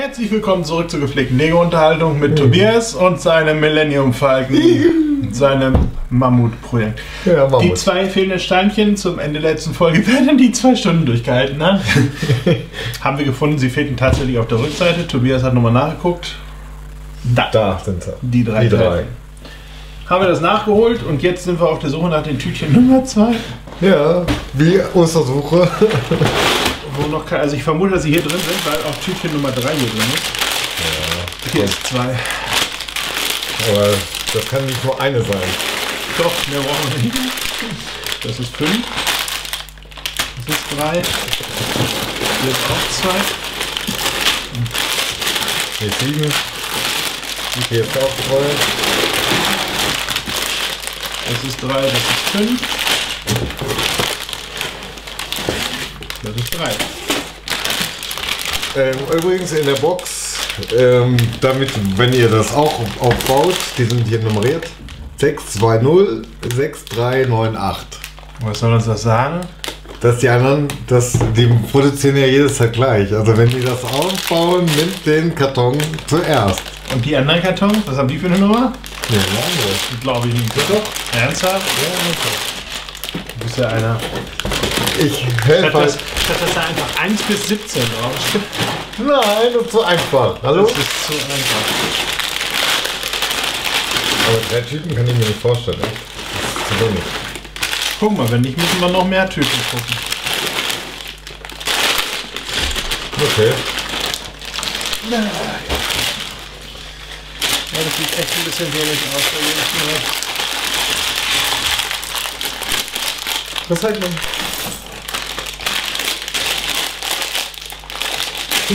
Herzlich willkommen zurück zur gepflegten Lego-Unterhaltung mit Tobias und seinem Millennium Falcon, seinem Mammut-Projekt. Ja, Die Mammut. zwei fehlenden Steinchen zum Ende der letzten Folge werden die zwei Stunden durchgehalten haben. Haben wir gefunden, sie fehlten tatsächlich auf der Rückseite. Tobias hat nochmal nachgeguckt. Da, Da sind sie. die drei. Die drei. Haben wir das nachgeholt und jetzt sind wir auf der Suche nach den Tütchen Nummer zwei. Ja, wie Ostersuche. Noch kein, also ich vermute, dass sie hier drin sind, weil auch Tütchen Nummer drei hier drin ist. Hier ist zwei. Aber das kann nicht nur eine sein. Doch, mehr brauchen wir nicht. Das ist fünf. Das ist drei. Hier ist auch zwei. Hier ist sieben. Hier ist auch zwei. Das ist drei, das ist fünf. Das ist drei. Ähm, übrigens in der Box, ähm, damit, wenn ihr das auch aufbaut, die sind hier nummeriert. 620 6398. Was soll uns das sagen? Dass die anderen, das, die produzieren ja jedes Tag gleich. Also wenn die das aufbauen, nimmt den Karton zuerst. Und die anderen Kartons, was haben die für eine Nummer? Nee, eine andere. Glaube ich nicht. Doch. Ernsthaft? Du bist ja einer. Ich Statt helfe dass, halt. statt dass da einfach 1 bis 17 draufsteht. Nein, das ist zu einfach. Hallo? Das ist zu einfach. Aber drei Typen kann ich mir nicht vorstellen. Das ist zu wenig. Guck mal, wenn nicht, müssen wir noch mehr Typen gucken. Okay. Ja, das sieht echt ein bisschen wenig aus. da gebe ich dir recht. Was halt man?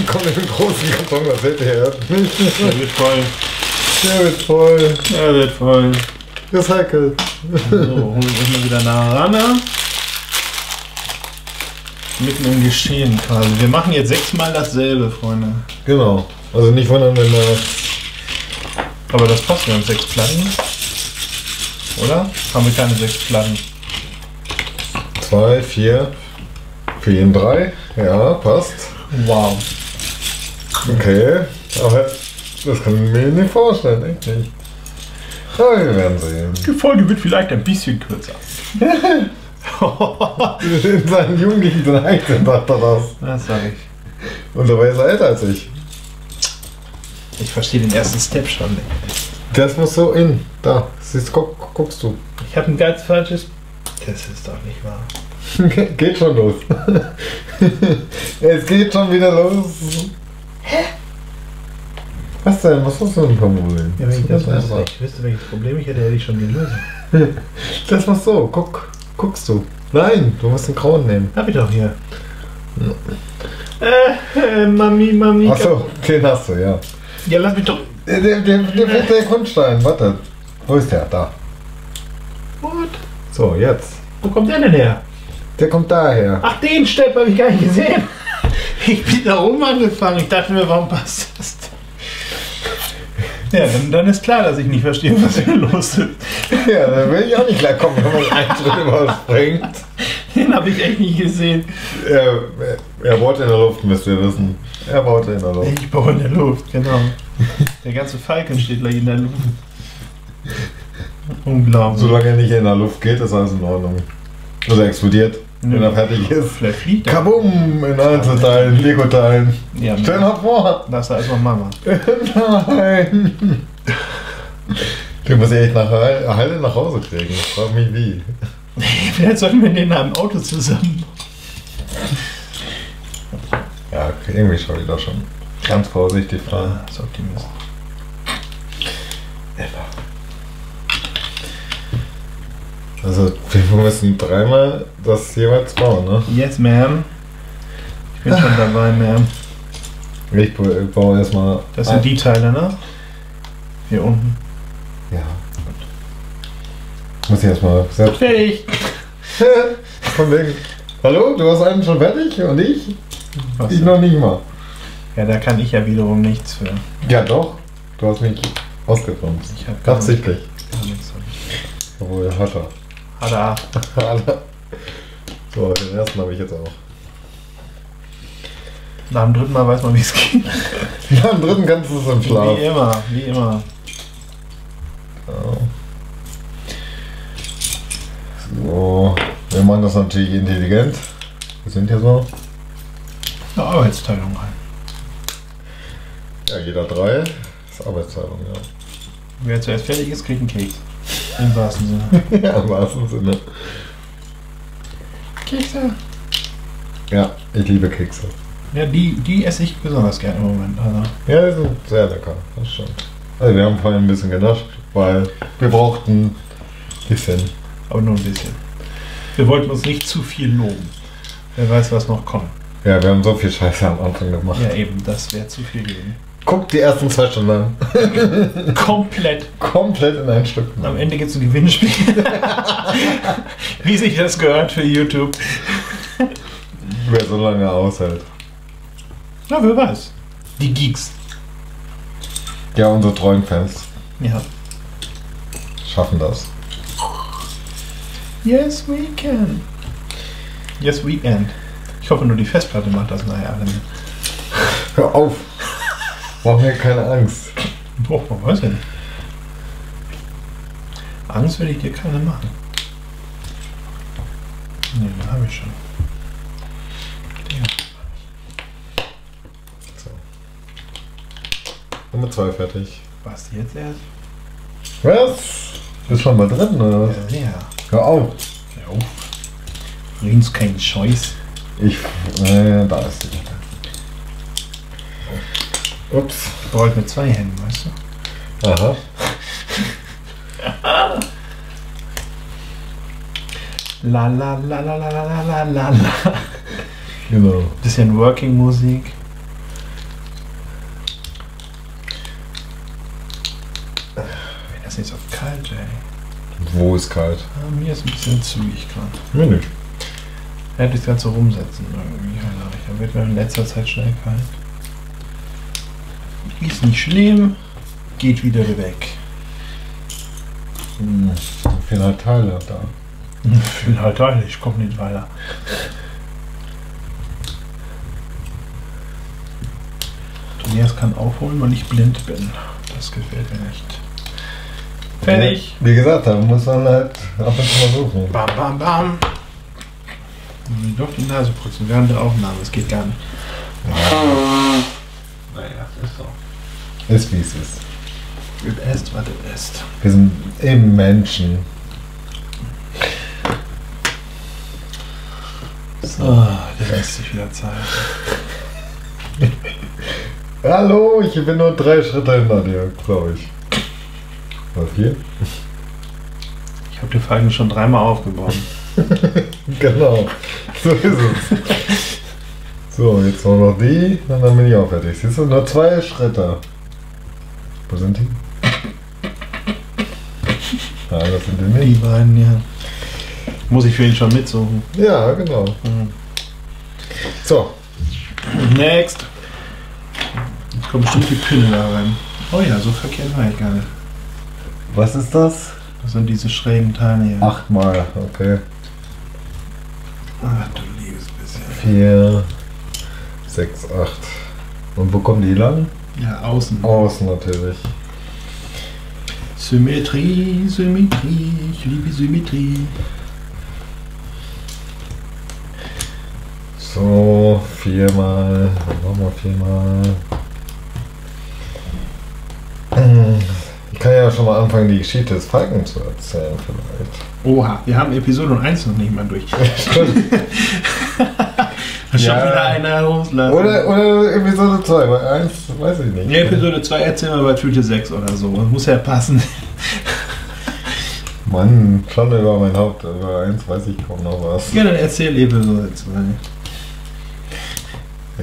Kommt in den großen Karton, seht ihr jetzt nicht? Der wird voll. Der wird voll. Der wird voll. Recycelt. So, holen wir uns mal wieder nah ran. ne? Mitten im Geschehen quasi. Wir machen jetzt sechsmal dasselbe, Freunde. Genau. Also nicht wundern, wenn das. Aber das passt, wir haben sechs Platten. Oder? Haben wir keine sechs Platten? Zwei, vier, vier und drei. Ja, passt. Wow. Okay. Aber das kann ich mir nicht vorstellen, echt nicht. Aber wir werden sehen. Die Folge wird vielleicht ein bisschen kürzer. In seinen jugendlichen 13 sagt er das. das sag ich. Und dabei ist er älter als ich. Ich verstehe den ersten Step schon nicht. Das muss so in. Da. Siehst, guck, guckst du. Ich habe ein ganz falsches. Das ist doch nicht wahr. geht schon los. es geht schon wieder los. Was denn? Was hast du denn für ein Problem? Ja, wenn ich das das, wüsste, ich wüsste, welches Problem ich hätte, hätte ich schon die Lösung. das machst so. Guck. Guckst du. Nein, du musst den grauen nehmen. Hab ich doch hier. Äh, äh, Mami, Mami. Achso, den hast du, ja. Ja, lass mich doch. Der, der, der, der der Grundstein. Warte. Wo ist der? Da. What? So, jetzt. Wo kommt der denn her? Der kommt daher. Ach, den Step habe ich gar nicht gesehen. Ich bin da oben angefangen. Ich dachte mir, warum passt das denn? Ja, dann, dann ist klar, dass ich nicht verstehe, was hier los ist. Ja, da will ich auch nicht gleich kommen, wenn man einen drüber springt. Den habe ich echt nicht gesehen. Er, er baut in der Luft, müsst ihr wissen. Er baut in der Luft. Ich baue in der Luft, genau. Der ganze Falken steht gleich in der Luft. Unglaublich. Solange er nicht in der Luft geht, ist alles in Ordnung. Oder explodiert, wenn er fertig ist. Vielleicht fliegt er. Kabum! In Einzelteilen, Lego-Teilen. Ja, Stell dir vor! lass da erstmal Mama. Nein! Den muss ich echt nach Heil- Heile nach Hause kriegen. Ich frage mich wie. Vielleicht sollten wir den in einem Auto zusammen. Ja, irgendwie schaffe ich das schon. Ganz vorsichtig fahren. Ah, ist Optimist. Also, wir müssen dreimal das jeweils bauen, ne? Yes, ma'am. Ich bin schon dabei, ma'am. Ich ba- baue erstmal. Das sind die Teile, ne? Hier unten. Ja. Muss ich erstmal selbst. Fertig. Von wegen. Hallo, du hast einen schon fertig und ich? Was? Ich noch nicht mal. Ja, da kann ich ja wiederum nichts für. Ja, doch. Du hast mich ausgebremst. Ich hab Absichtlich. gar nichts. Obwohl, hat Hada. Alle. So, den ersten habe ich jetzt auch. Nach dem dritten Mal weiß man, wie es geht. Ja, am dritten kannst du es im Schlaf. Wie immer, wie immer. So, wir machen das natürlich intelligent. Wir sind ja so. Eine Arbeitsteilung rein. Ja, jeder drei. Das ist Arbeitsteilung, ja. Wer zuerst fertig ist, kriegt einen Keks. Im wahrsten Sinne. ja, im wahrsten Sinne. Kekse? Ja, ich liebe Kekse. Ja, die, die esse ich besonders gerne im Moment. Also. Ja, die sind sehr lecker, das stimmt. Also wir haben vorhin ein bisschen gedacht, weil wir brauchten ein bisschen. Aber nur ein bisschen. Wir wollten uns nicht zu viel loben. Wer weiß, was noch kommt. Ja, wir haben so viel Scheiße am Anfang gemacht. Ja, eben, das wäre zu viel gewesen. Guck die ersten zwei Stunden an. Komplett. Komplett in ein Stück. Am Ende gibt es ein Gewinnspiel. Wie sich das gehört für YouTube. Wer so lange aushält. Na, wer weiß. Die Geeks. Ja, unsere treuen Fans Ja. schaffen das. Yes, we can. Yes, weekend. Ich hoffe nur, die Festplatte macht das nachher. Hör auf! Mach mir keine Angst. Boah, man weiß ja nicht. Angst will ich dir keine machen. Ne, den habe ich schon. Der. So. Nummer zwei fertig. Was jetzt erst? Was? Bist schon mal drin, oder was? Ja, ja. Hör auf! Ja, auf. Rings kein Scheiß. Ich. Äh, da ist die. Ups. Rollt mit zwei Händen, weißt du? Aha. La la la la la la la la la. Genau. Bisschen Working-Musik. Wenn das nicht so kalt, ey. Wo ist kalt? Ah, mir ist ein bisschen zügig gerade. Mir nicht. Hätte das Ganze rumsetzen irgendwie. Da wird mir in letzter Zeit schnell kalt. Ist nicht schlimm. Geht wieder weg. Hm. Fehlen halt Teile da. Ich bin halt da, ich komme nicht weiter. Tobias kann aufholen, weil ich blind bin. Das gefällt mir nicht. Fertig. Wie gesagt, da muss man halt ab und zu mal suchen. Bam, bam, bam. Und Doch die Nase putzen während der Aufnahme. Das geht gar nicht. So. Ist wie es ist. Es ist, was es ist. Wir sind eben Menschen. So, der lässt sich wieder Zeit. Hallo, ich bin nur drei Schritte hinter dir, glaube ich. Oder vier? Ich habe die Falken schon dreimal aufgebaut. Genau. So ist es. So, jetzt nur noch die und dann bin ich auch fertig. Siehst du, nur zwei Schritte. Wo sind die? Ja, das sind die Die nicht. beiden, ja. Muss ich für ihn schon mitsuchen. Ja, genau. So, Next. Jetzt kommt bestimmt die Pinne da rein. Oh ja, so verkehrt war ich gar nicht. was ist das? Das sind diese schrägen Teile hier. Achtmal, okay. Ach du liebes bisschen. Vier, sechs, acht. Und wo kommen die lang? Ja, außen. Außen natürlich. Symmetrie, Symmetrie, ich liebe Symmetrie. So, viermal. Nochmal viermal. Ich kann ja schon mal anfangen, die Geschichte des Falken zu erzählen, vielleicht. Oha, wir haben Episode 1 noch nicht mal durch. Stimmt. Schon wieder einer loslassen. Oder, oder Episode 2, weil eins weiß ich nicht. Ja, Episode 2 erzählen wir bei Tüte 6 oder so. Das muss ja passen. Mann, schon über mein Haupt. Über eins weiß ich kaum noch was. Ja, dann erzähl Episode 2.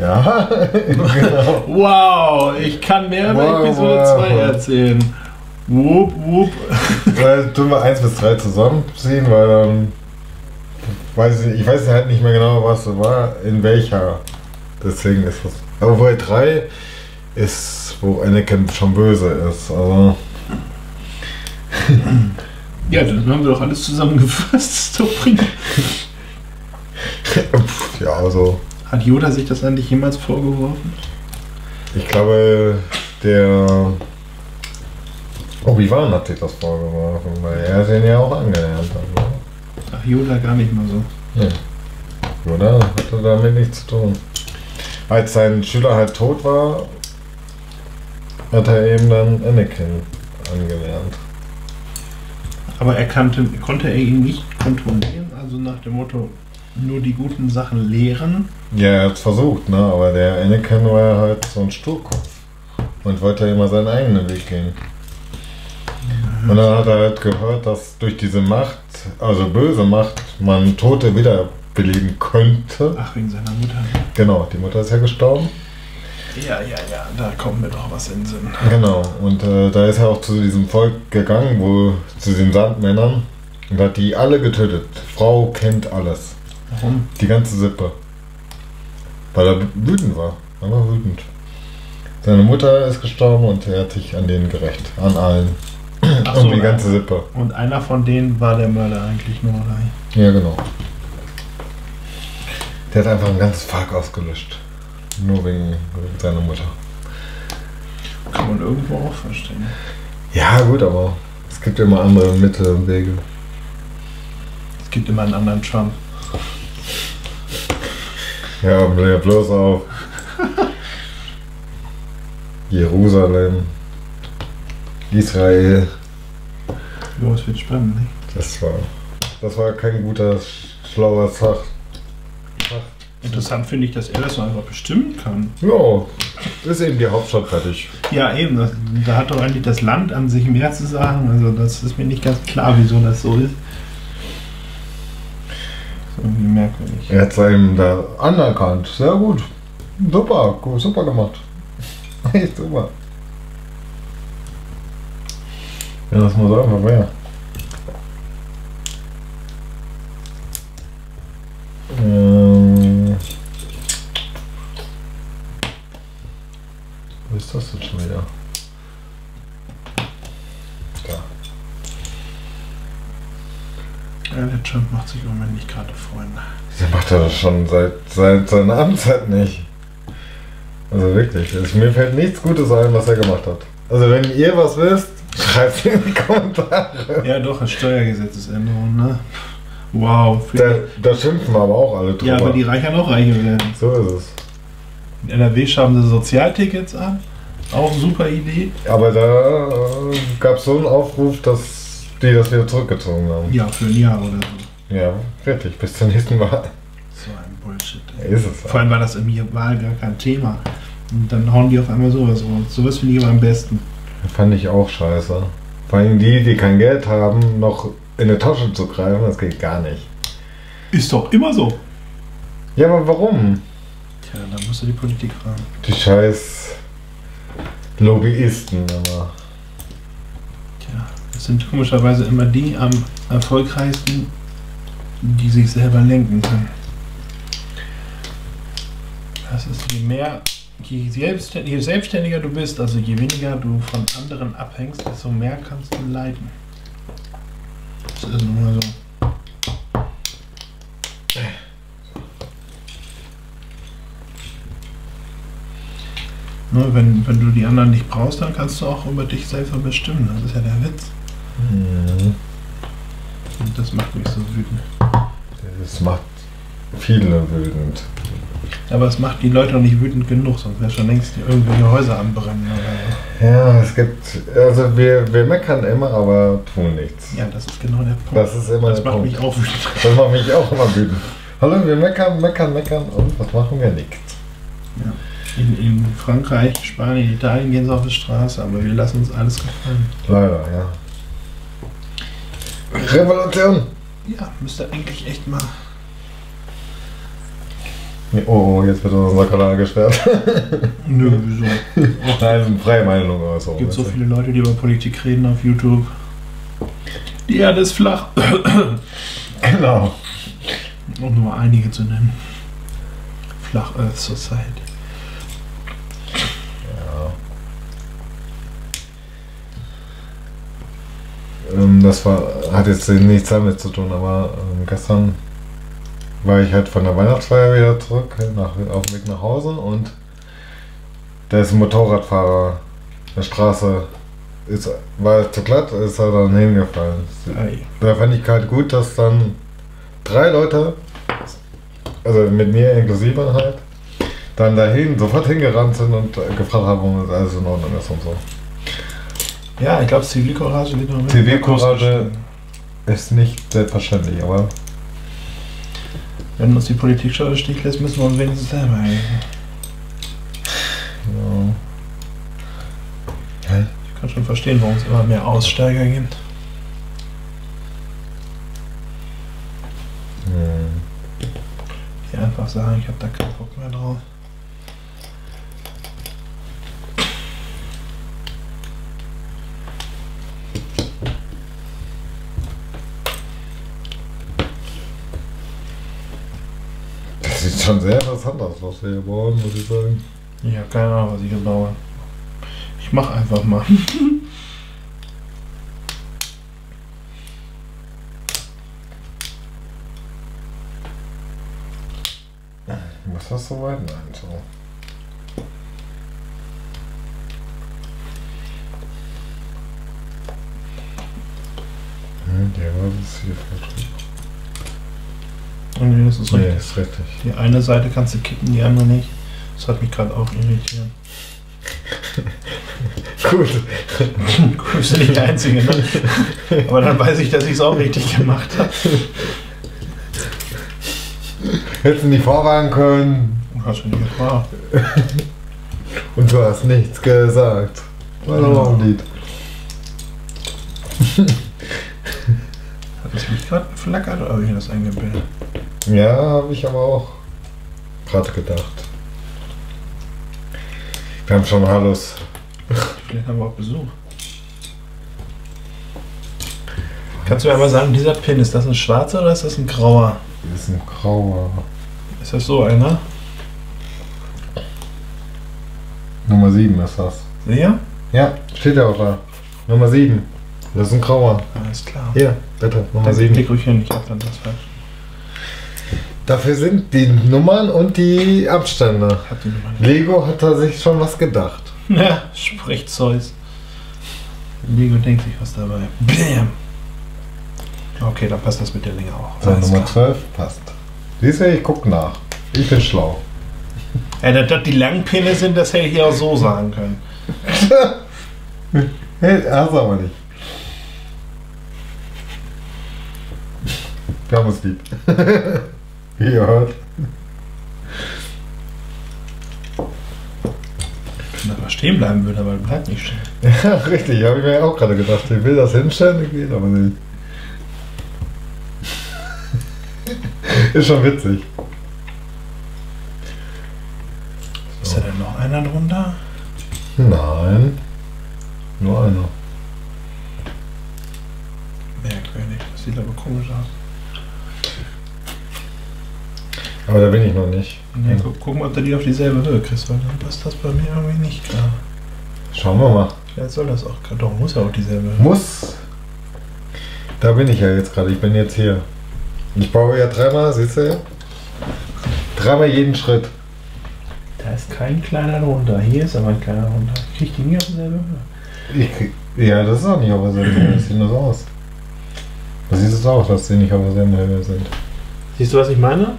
Ja, genau. Wow, ich kann mehr über Wow, Episode wow. 2 erzählen. Wupp, wupp. Weil tun wir 1 bis 3 zusammenziehen, weil dann weiß ich, ich weiß halt nicht mehr genau, was es war, in welcher. Deswegen ist das. Aber bei 3 ist, wo Anakin schon böse ist. Also, Ja, dann haben wir doch alles zusammengefasst. Prima. pff, ja, also Hat Yoda sich das eigentlich jemals vorgeworfen? Ich glaube, der Obi-Wan hat sich das vorgeworfen, weil er den ja auch angelernt hat. Ach, Yoda gar nicht mal so. Nee. Yoda hatte damit nichts zu tun. Als sein Schüler halt tot war, hat er eben dann Anakin angelernt. Aber er kannte, konnte er ihn nicht kontrollieren, also nach dem Motto, nur die guten Sachen lehren. Ja, er hat es versucht, ne? aber der Anakin war halt so ein Sturkopf und wollte immer seinen eigenen Weg gehen. Und dann hat er halt gehört, dass durch diese Macht, also böse Macht, man Tote wiederbeleben könnte. Ach, wegen seiner Mutter. Genau, die Mutter ist ja gestorben. Ja, ja, ja, da kommt mir doch was in den Sinn. Genau, und äh, da ist er auch zu diesem Volk gegangen, wo zu den Sandmännern und hat die alle getötet. Frau kennt alles. Warum? Die ganze Sippe. Weil er wütend war. Er war wütend. Seine Mutter ist gestorben und er hat sich an denen gerecht. An allen. Ach so, die ganze Sippe. Und einer von denen war der Mörder eigentlich nur, oder? Ja, genau. Der hat einfach ein ganzes Volk ausgelöscht. Nur wegen seiner Mutter. Kann man irgendwo auch verstehen. Ja, gut, aber es gibt immer andere Mittel und Wege. Es gibt immer einen anderen Trump. Ja, bl- bloß auf. Jerusalem. Israel. Jo, es wird spannend, nicht? Das war, das war kein guter, schlauer Zach. Interessant finde ich, dass er das so einfach bestimmen kann. Ja, ist eben die Hauptstadt fertig. Ja, eben. Das, da hat doch eigentlich das Land an sich mehr zu sagen. Also, das ist mir nicht ganz klar, wieso das so ist. ist irgendwie merkwürdig. Er hat es einem da anerkannt. Sehr gut. Super, super gemacht. Echt super. Ja, das muss einfach mehr. Ähm, wo ist das jetzt schon wieder? Da. Ja, der Trump macht sich im Moment nicht gerade Freunde. Der macht er das schon seit, seit seiner Amtszeit nicht. Also wirklich. Mir fällt nichts Gutes ein, was er gemacht hat. Also wenn ihr was wisst, schreibt in die Kommentare. Ja, doch, eine Steuergesetzesänderung, ne? Wow. Da, da schimpfen aber auch alle drüber. ja, aber die Reicher noch reicher werden. so ist es. In NRW schaffen sie Sozialtickets an. Auch super Idee. Aber da äh, gab es so einen Aufruf, dass die das wieder zurückgezogen haben. Ja, für ein Jahr oder so. Ja, wirklich. Bis zur nächsten Wahl. So ein Bullshit. Ey. ist es. Vor allem war das im Wahl gar kein Thema. Und dann hauen die auf einmal sowas raus. Sowas finde ich aber am besten. Fand ich auch scheiße. Vor allem die, die kein Geld haben, noch in die Tasche zu greifen, das geht gar nicht. Ist doch immer so. Ja, aber warum? Tja, dann musst du die Politik fragen. Die scheiß Lobbyisten immer. Tja, das sind komischerweise immer die am erfolgreichsten, die sich selber lenken können. Das ist je mehr, je, selbst, je selbstständiger du bist, also je weniger du von anderen abhängst, desto mehr kannst du leiden. Das ist nun mal so. Nur wenn, wenn du die anderen nicht brauchst, dann kannst du auch über dich selber bestimmen. Das ist ja der Witz. Mhm. Und das macht mich so wütend. Das macht viele wütend. Aber es macht die Leute noch nicht wütend genug, sonst wäre schon längst irgendwelche Häuser anbrennen Ja, es gibt. Also wir, wir meckern immer, aber tun nichts. Ja, das ist genau der Punkt. Das ist immer Das der macht Punkt. mich auch wütend. Das macht mich auch immer wütend. Hallo, wir meckern, meckern, meckern und was machen wir? Nichts. In, in Frankreich, Spanien, Italien gehen sie auf die Straße, aber wir lassen uns alles gefallen. Leider, ja. Revolution! Ja, müsste eigentlich echt mal. Oh, oh, jetzt wird unser Kanal gesperrt. Nö, wieso? Nein, das freie Meinungen oder so. Es gibt so viele Leute, die über Politik reden auf YouTube. Die Erde ist flach. Genau. Um nur einige zu nennen. Flach Earth Society. Ja. Ähm, das war, hat jetzt nichts damit zu tun, aber ähm, gestern war ich halt von der Weihnachtsfeier wieder zurück, nach, auf dem Weg nach Hause und da ist ein Motorradfahrer der Straße ist, war zu glatt, ist er dann hingefallen. Ei. Da fand ich halt gut, dass dann drei Leute, also mit mir inklusive halt, dann dahin sofort hingerannt sind und gefragt haben, ob alles in Ordnung ist und so. Ja, ich glaube, Zivilcourage wird noch mit Zivilcourage ist nicht selbstverständlich, aber Wenn uns die Politik schon im Stich lässt, müssen wir uns wenigstens selber helfen. ja. Ja, Ich kann schon verstehen, warum es immer mehr Aussteiger gibt. hm. Die einfach sagen, ich habe da keinen Bock mehr drauf. Sieht schon sehr interessant aus, was wir hier bauen, muss ich sagen. Ich habe keine Ahnung, was ich hier baue. Ich mach einfach mal. Was hast du weit? Nein, so. Der war das hier falsch. Nee, das ist Nee, richtig. ist richtig. Die eine Seite kannst du kippen, die andere nicht. Das hat mich gerade auch irritiert. Gut. Du bist nicht der Einzige, ne? Aber dann weiß ich, dass ich es auch richtig gemacht habe. Hättest du nicht vorwarnen können Hast du nicht gefragt. und du hast nichts gesagt. War doch auch ein Lied. Hat das Licht gerade geflackert oder habe ich mir das eingebildet? Ja, habe ich aber auch gerade gedacht. Wir haben schon Hallos. Vielleicht haben wir auch Besuch. Kannst du mir einmal sagen, dieser Pin, ist das ein schwarzer oder ist das ein grauer? Das ist ein grauer. Ist das so einer? Nummer 7 ist das. Sehr? Ja, steht ja auch da. Nummer 7. Das ist ein grauer. Alles klar. Hier, bitte, Nummer Dann 7. klick ruhig hin, ich hab dann das falsch. Dafür sind die Nummern und die Abstände. Hab die. Lego hat da sich schon was gedacht. Ja, spricht Zeus. Lego denkt sich was dabei. Bam! Okay, dann passt das mit der Länge auch. So, Nummer klar. 12 passt. Siehst du, ich guck nach. Ich bin schlau. Ja, dass das die langen Pinne sind, das hätte ich ja auch so sagen können. Hey, hast du aber nicht. Wir haben uns lieb. Hört. Wenn er mal stehen bleiben würde, aber er bleibt nicht stehen. Ja, richtig, habe ich mir auch gerade gedacht. Ich will das hinstellen, geht aber nicht. Ist schon witzig. Ist da denn noch einer drunter? Nein. Nicht. Nee, gu guck mal, ob du die auf dieselbe Höhe kriegst, weil dann passt das bei mir irgendwie nicht klar. Schauen wir mal. Vielleicht soll das auch, doch, muss ja auch dieselbe Höhe. Muss. Da bin ich ja jetzt gerade. Ich bin jetzt hier. Ich baue ja dreimal, siehst du ja? Dreimal jeden Schritt. Da ist kein kleiner drunter. Hier ist aber ein kleiner drunter. Ich krieg die nie auf dieselbe Höhe. Ich krieg, ja, das ist auch nicht auf derselben Höhe. Das sieht nur so aus. Da siehst du es auch, dass die nicht auf derselben Höhe sind. Siehst du, was ich meine?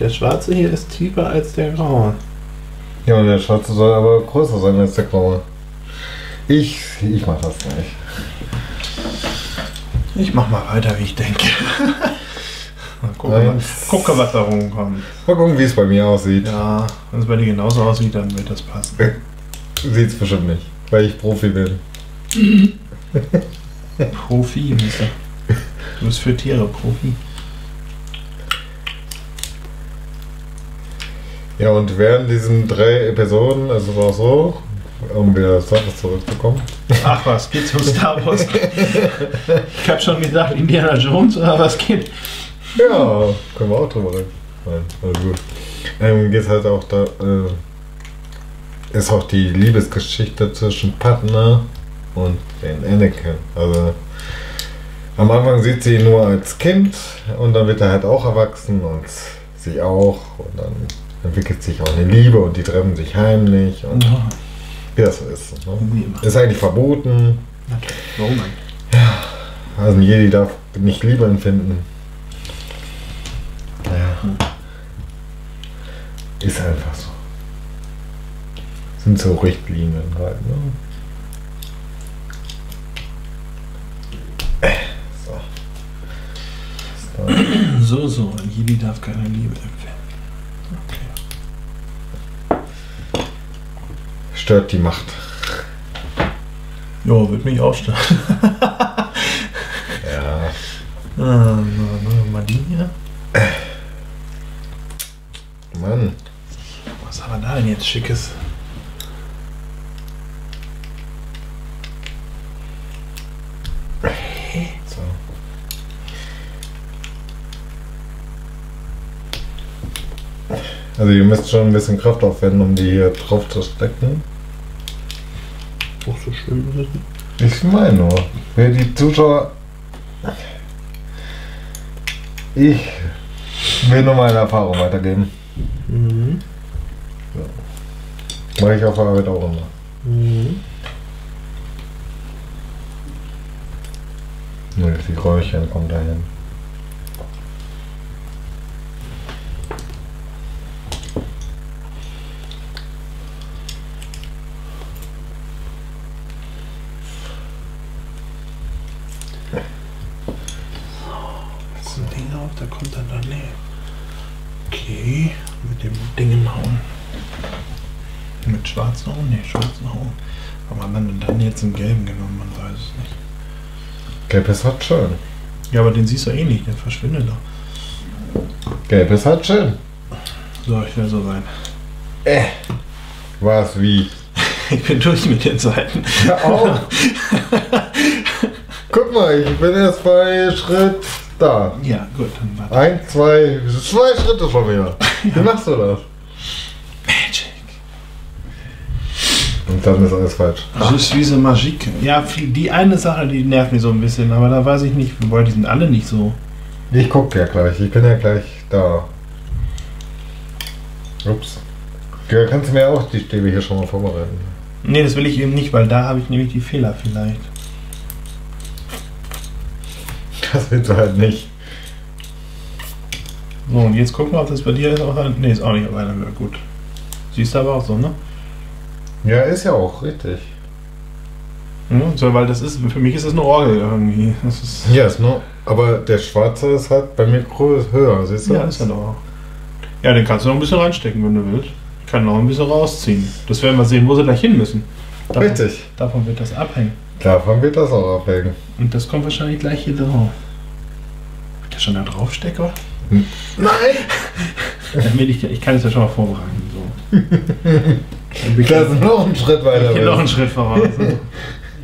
Der schwarze hier ist tiefer als der graue. Ja, und der schwarze soll aber größer sein als der graue. Ich, ich mach das nicht. Ich mach mal weiter, wie ich denke. mal gucken, Eins. was- gucke, was da rumkommt. Mal gucken, wie es bei mir aussieht. Ja, wenn es bei dir genauso aussieht, dann wird das passen. Sieht's bestimmt nicht, weil ich Profi bin. Profi, Mister. Du bist für Tiere Profi. Ja, und während diesen drei Episoden ist es auch so, um wieder Star Wars zurückzukommen. Ach was, geht's um Star Wars? ich hab schon gesagt, Indiana Jones oder was geht? Ja, können wir auch drüber reden. Nein, alles gut. Ähm, geht halt auch da, äh, ist auch die Liebesgeschichte zwischen Padme und den Anakin. Also, am Anfang sieht sie ihn nur als Kind und dann wird er halt auch erwachsen und sich auch und dann entwickelt sich auch eine Liebe und die treffen sich heimlich und Ja, wie das so ist. Ne? Ist eigentlich verboten. Natürlich. Warum eigentlich? Also ein Jedi darf nicht Liebe empfinden. Ja. Ist einfach so. Sind so Richtlinien halt, ne? Äh, So. So. So, so. Ein Jedi darf keine Liebe empfinden. Okay. Stört die Macht. Jo, wird mich auch stören. Ja. Ah, mal die hier. Mann. Was haben wir da denn jetzt Schickes? So. Also ihr müsst schon ein bisschen Kraft aufwenden, um die hier drauf zu stecken. Auch so schön ist es nicht. Ich meine nur, für die Zuschauer. Ich will nur meine Erfahrung weitergeben. Mhm. Mache ich auf Arbeit auch immer. Mhm. Nur die Räuchchen kommen dahin. Das ist ein Ding auf, da kommt dann daneben. Okay, mit dem Ding hauen. Mit schwarzen hauen? Ne, schwarzen hauen. Aber man dann, dann jetzt einen gelben genommen, man weiß es nicht. Gelb ist halt schön. Ja, aber den siehst du eh nicht, der verschwindet doch. Gelb ist halt schön. So, ich will so sein. Äh. Was, wie? Ich bin durch mit den Seiten. Hör auf! Guck mal, ich bin jetzt bei Schritt da. Ja, gut, dann warte. Ein, zwei, zwei Schritte von mir. Wie machst du das? Magic. Und dann ist alles falsch. Das ist wie so Magique. Ja, die eine Sache, die nervt mich so ein bisschen, aber da weiß ich nicht, wobei die sind alle nicht so. Ich guck ja gleich, ich bin ja gleich da. Ups. Ja, kannst du mir auch die Stäbe hier schon mal vorbereiten? Nee, das will ich eben nicht, weil da habe ich nämlich die Fehler vielleicht. Das willst du halt nicht. So, und jetzt gucken wir, ob das bei dir ist. Auch nee, ist auch nicht auf einer Höhe. Gut. Siehst du aber auch so, ne? Ja, ist ja auch richtig. Ja, so, weil das ist, für mich ist das eine Orgel irgendwie. Das ist, Ja, ist nur. Aber der schwarze ist halt bei mir größer, höher, siehst du? ja, ist ja doch auch. Ja, den kannst du noch ein bisschen reinstecken, wenn du willst. Ich kann noch ein bisschen rausziehen. Das werden wir sehen, wo sie gleich hin müssen. Davon, Richtig. Davon wird das abhängen. Davon wird das auch abhängen. Und das kommt wahrscheinlich gleich hier drauf. Ich das schon da drauf stecke? Nein! Ich, ich kann es ja schon mal vorbereiten. So. Dann bin ich Das ist noch ein Schritt weiter. hier noch einen Schritt voraus.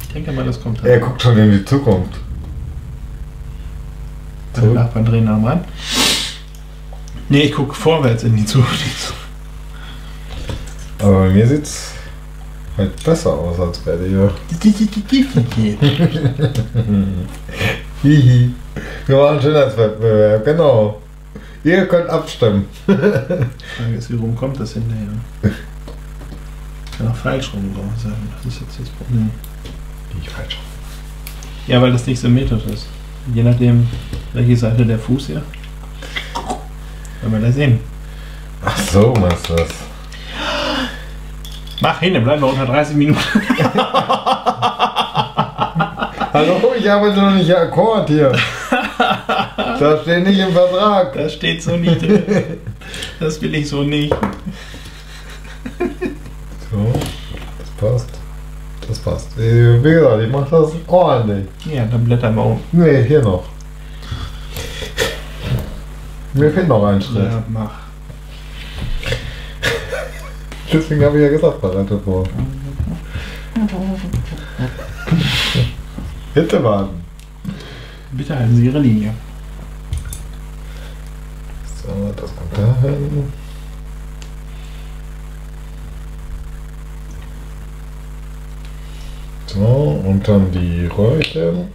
Ich denke mal, das kommt er guckt schon in die Zukunft. Meine Nachbarn drehen am Rand. Nee, ich gucke vorwärts in die Zukunft. Aber bei mir sieht's halt besser aus als bei dir. Hihi. Wir machen einen Schönheitswettbewerb, genau. Ihr könnt abstimmen. Frage ist, wie rum kommt das hinterher? Kann auch falsch rum sein. Das ist jetzt das Problem. Nicht falsch. Ja, weil das nicht symmetrisch ist. Je nachdem, welche Seite der Fuß hier. Wenn wir das sehen. Ach so, meinst du das? Mach hin, dann bleiben wir unter 30 Minuten. Hallo, ich arbeite noch nicht Akkord hier. Das steht nicht im Vertrag. Das steht so nicht drin. Das will ich so nicht. So, das passt. Wie gesagt, ich mach das ordentlich. Ja, dann blättern wir um. Nee, hier noch. Mir fehlt noch ein Schritt. Ja, mach. Deswegen habe ich ja gesagt, bereite vor. Bitte warten. Bitte halten Sie Ihre Linie. So, das kommt dahin. So, und dann die Röhrchen.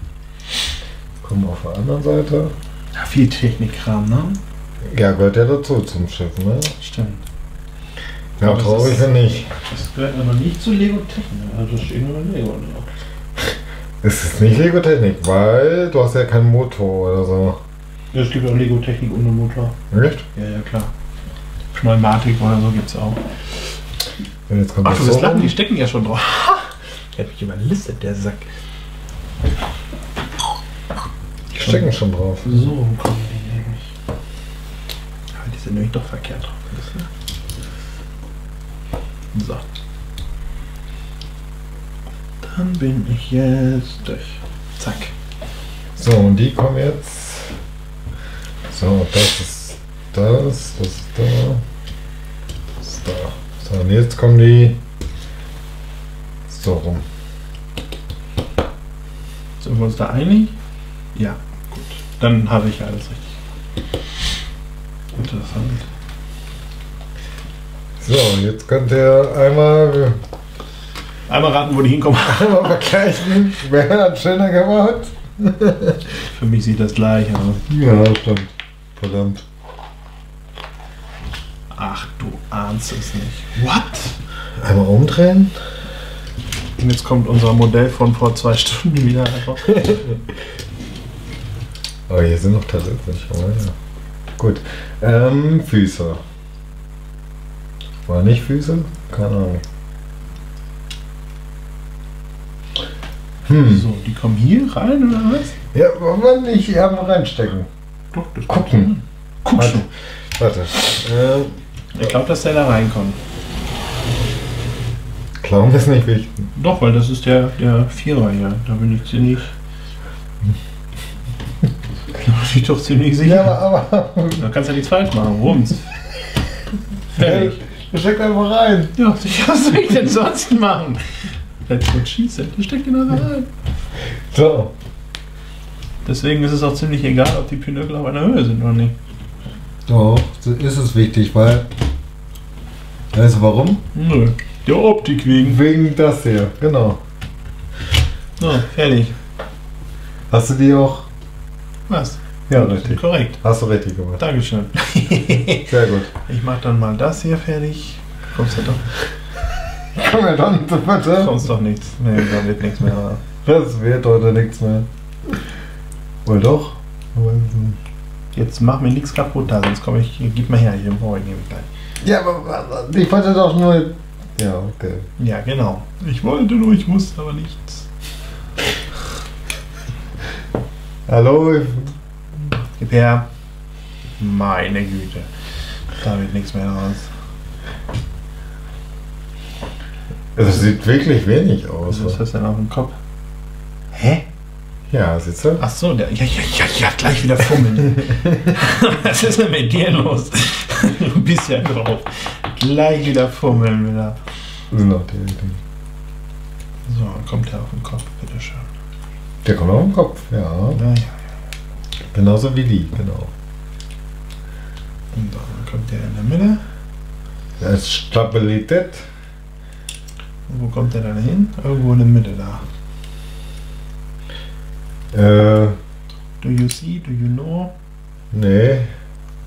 Kommen auf der anderen Seite. Ja, viel Technikkram, ne? Ja, gehört ja dazu zum Schiff, ne? Stimmt. Ja, es traurig, ist- wenn nicht. Das gehört aber nicht zu Lego Technik. Also da steht nur Lego drauf. Es ist nicht Lego Technik, weil du hast ja keinen Motor oder so. Ja, es gibt auch Lego Technik ohne Motor. Echt? Ja, ja, klar. Pneumatik oder so gibt's auch. Und jetzt kommt Ach, das du bist so lachen, die stecken ja schon drauf. Der hat mich überlistet, der Sack. Die stecken schon drauf. So kommen die nämlich. Aber die sind nämlich doch verkehrt drauf. So. Dann bin ich jetzt durch. Zack. So, und die kommen jetzt. So, das ist das, das ist da. Das ist da. So, und jetzt kommen die so rum. Sind wir uns da einig? Ja, gut. Dann habe ich alles richtig. Interessant. So, jetzt könnt ihr einmal, Einmal raten, wo die hinkommen. einmal vergleichen, wer hat schöner gemacht. Für mich sieht das gleich aus. Ja, stimmt. Verdammt. Ach, du ahnst es nicht. What? Einmal umdrehen. Und jetzt kommt unser Modell von vor zwei Stunden wieder einfach. Oh, hier sind noch tatsächlich. Oh, ja. Gut. Ähm, Füße. War nicht Füße? Keine Ahnung. Hm. So, die kommen hier rein oder was? Ja, wollen wir nicht einmal reinstecken? Doch, das Gucken. Guck Warte. Warte. Ähm, Ich glaube, dass der da reinkommt. Glauben ist nicht wichtig. Doch, weil das ist der, der Vierer hier. Da bin ich ziemlich. Da bin ich doch ziemlich sicher. Ja, aber, aber Da kannst du ja nichts falsch machen. Rums. Fertig. Steck einfach rein. Ja, sicher, was soll ich denn sonst machen? Let's go schießen. Der steckt genau da rein. So. Deswegen ist es auch ziemlich egal, ob die Pinökel auf einer Höhe sind oder nicht. Doch, ist es wichtig, weil. Weißt du warum? Nö. Der Optik wegen. Wegen das hier, genau. So, fertig. Hast du die auch? Was? Ja, richtig. Korrekt. Hast du richtig gemacht. Dankeschön. Sehr gut. Ich mach dann mal das hier fertig. Kommst du doch? Komm ja dann, bitte. Kommst doch nichts. Nee, da wird nichts mehr. Das wird heute nichts mehr. Wohl doch? Jetzt mach mir nichts kaputt da, sonst komme ich. Gib mal her, hier brauche ich nämlich gleich. Ja, aber ich wollte doch nur. Ja, okay. Ja, genau. Ich wollte nur, ich wusste aber nichts. Hallo? Gib her. Meine Güte. Da wird nichts mehr raus. Es sieht wirklich wenig aus. Was ist das denn auf dem Kopf? Hä? Ja, siehst du? Ach so, der, ja, ja, ja, ja, gleich wieder fummeln. Was ist denn mit dir los? Du bist ja drauf. Gleich wieder fummeln wieder. Die, die. So, dann kommt der auf den Kopf, bitteschön. Der kommt auf den Kopf, ja. Ja, ja. Genauso wie die, genau. Und dann kommt der in der Mitte. Das ist Stabilität. Und wo kommt der dann hin? Irgendwo in der Mitte da. Äh, Do you see? Do you know? nee.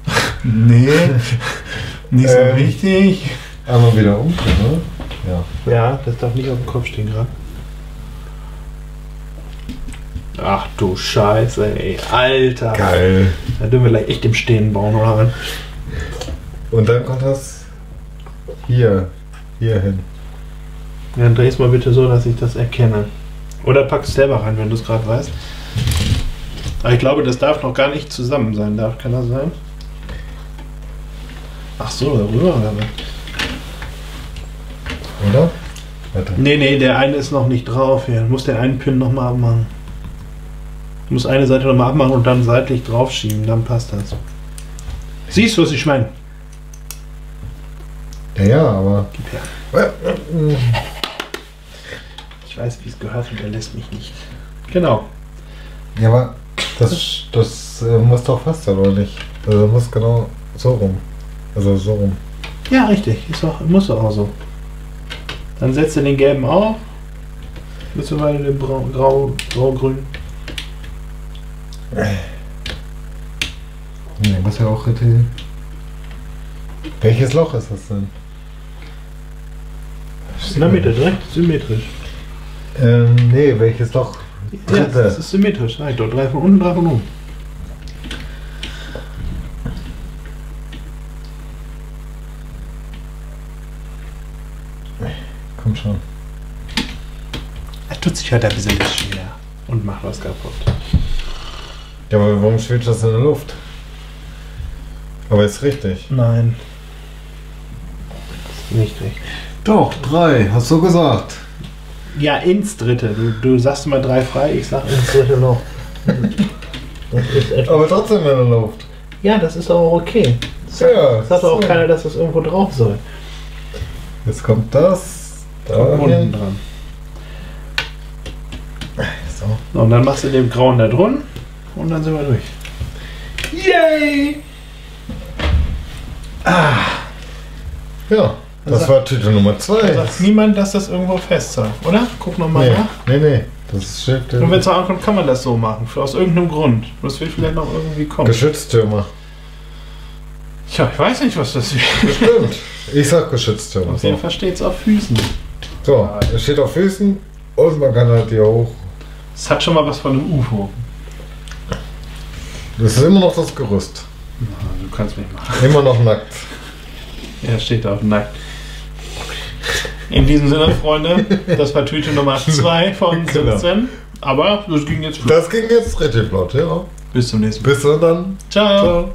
Nee. Nicht so Ähm. richtig. Einmal wieder umdrehen, ne? Ja. Ja, das darf nicht auf dem Kopf stehen gerade. Ach du Scheiße, ey. Alter. Geil. Da dürfen wir gleich echt im Stehen bauen, oder? Und dann kommt das hier, hier hin. Ja, dann dreh's mal bitte so, dass ich das erkenne. Oder pack's selber rein, wenn du es gerade weißt. Aber ich glaube, das darf noch gar nicht zusammen sein. Darf, kann das sein? Ach so, darüber oder was? Oder? Warte. Nee, nee, der eine ist noch nicht drauf hier. Du musst den einen Pin nochmal abmachen. Du musst eine Seite nochmal abmachen und dann seitlich draufschieben, dann passt das. Siehst du, was ich meine? Ja, ja, aber. Gib her. Ich weiß, wie es gehört und er lässt mich nicht. Genau. Ja, aber das, das äh, muss doch fast oder nicht? Also muss genau so rum. Also so rum. Ja, richtig. Ist doch, muss doch auch so. Dann setzt du den gelben auf. Beziehungsweise den Brau, grau, grau-grün. Nee, muss ja auch richtig. Welches Loch ist das denn? In der Mitte, direkt symmetrisch. Ähm, nee, welches Loch? Ja, Dritte. das ist symmetrisch. Ich doch, drei von unten, drei von oben. Komm schon. Er halt ein bisschen schwer und macht was kaputt. Ja, aber warum schwebt das in der Luft? Aber ist richtig. Nein. Ist nicht richtig. Doch, drei, hast du gesagt. Ja, ins dritte. Du, du sagst immer drei frei, ich sag ins dritte Loch. Das ist etwa, Aber trotzdem in der Luft. ja, das ist auch okay. Das sagt, Ja, sagt doch auch so. keiner, dass das irgendwo drauf soll. Jetzt kommt das. Da Unten dran. So. Und dann machst du den grauen da drin und dann sind wir durch. Yay! Ja, das Sag- war Tüte Nummer zwei. Da sagt niemand, dass das irgendwo fest sei, oder? Guck nochmal Nee, nach. nee, nee. Das steht Und wenn äh, es ankommt, kann man das so machen. Für- Aus irgendeinem Grund. Das wird vielleicht noch irgendwie kommen. Geschütztürmer. Tja, ich weiß nicht, was das ist. Stimmt. Ich sag Geschütztürmer. Auf jeden So. Fall steht es auf Füßen. so, es steht auf Füßen und man kann halt hier hoch. Es hat schon mal was von einem UFO. Das ist immer noch das Gerüst. Du kannst mich machen. Immer noch nackt. Ja, steht da auf nackt. In diesem Sinne, Freunde, das war Tüte Nummer 2 von Genau. 17. Aber das ging jetzt gut. Das ging jetzt richtig flott, ja. Bis zum nächsten Mal. Bis dann. Ciao. Ciao.